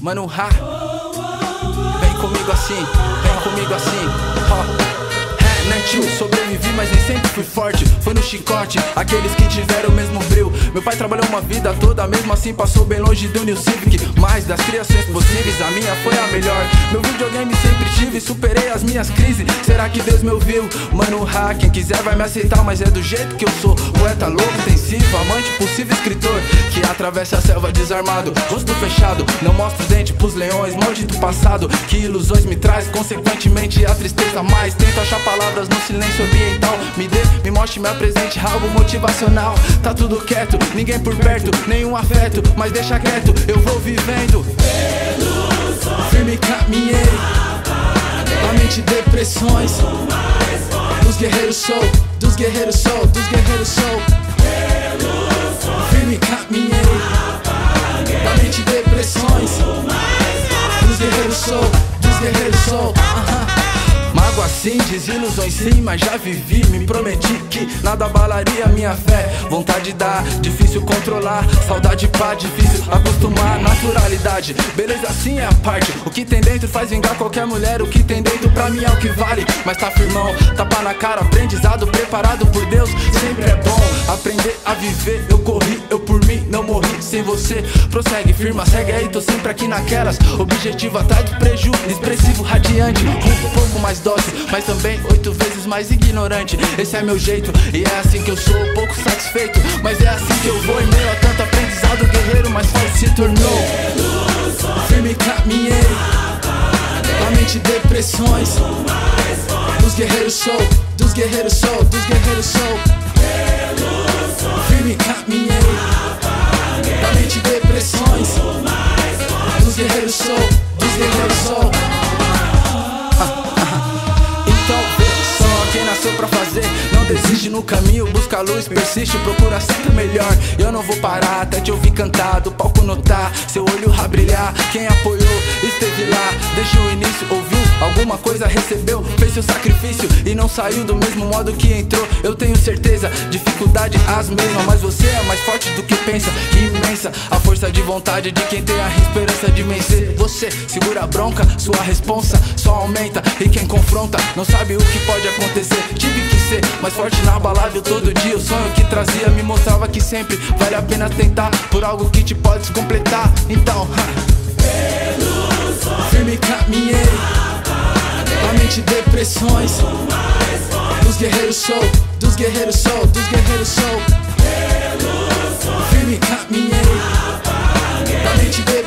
Mano, ha. Vem comigo assim, vem comigo assim. Ó. É, né? Sobrevivi, mas nem sempre fui forte. Foi no chicote, aqueles que tiveram o mesmo brilho. Meu pai trabalhou uma vida toda, mesmo assim passou bem longe do New Civic. Mas das criações possíveis, a minha foi a melhor. Meu videogame sempre tive, superei as minhas crises. Será que Deus me ouviu? Mano, ha, quem quiser vai me aceitar, mas é do jeito que eu sou. Poeta louco, amante, possível escritor. Que atravessa a selva desarmado, rosto fechado. Não mostro dente pros leões, maldito passado. Que ilusões me traz, consequentemente a tristeza mais. Tento achar palavras no silêncio ambiental. Me dê, me mostre, me apresente algo motivacional. Tá tudo quieto, ninguém por perto, nenhum afeto. Mas deixa quieto, eu vou vivendo. Firme caminhei, mente depressões. Dos guerreiros sou, dos guerreiros sou, dos guerreiros sou. Sou, dos guerreiros sou. Mágoa sim, desilusões sim, mas já vivi. Me prometi que nada abalaria minha fé. Vontade dá, difícil controlar. Saudade pá, difícil acostumar. Naturalidade, beleza sim é a parte. O que tem dentro faz vingar qualquer mulher. O que tem dentro pra mim é o que vale. Mas tá firmão, tapa na cara, aprendizado preparado por Deus. Sempre é bom aprender a viver. Eu corri, eu por não morri sem você. Prossegue, firma, segue aí, tô sempre aqui naquelas. Objetivo atrás do expressivo, radiante. Um pouco mais dócil, mas também oito vezes mais ignorante. Esse é meu jeito, e é assim que eu sou, pouco satisfeito. Mas é assim que eu vou, em meio a tanto aprendizado. Guerreiro mais forte se tornou. Firme caminhei, mente depressões. Dos guerreiros sou, dos guerreiros sou, dos guerreiros sou. Guerreiros sou, dos sou. Então vê só quem nasceu pra fazer Não desiste no caminho, busca a luz, persiste Procura sempre o melhor. Eu não vou parar até te ouvir cantar Do palco notar, seu olho a brilhar. Quem apoiou, esteve lá Desde o início, ouviu alguma coisa, recebeu Fez seu sacrifício e não saiu do mesmo modo que entrou. Eu tenho certeza, dificuldade as mesmas Mas você é mais forte do que pensa imensa. A força de vontade de quem tem a esperança você segura a bronca, sua responsa só aumenta. E quem confronta não sabe o que pode acontecer. Tive que ser mais forte na balada eu todo dia. O sonho que trazia me mostrava que sempre vale a pena tentar por algo que te pode completar. Então, ha. firme caminhei, mente depressões. Dos guerreiros sou, dos guerreiros sou, dos guerreiros sou. Firme caminhei, mente depressões.